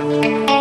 Música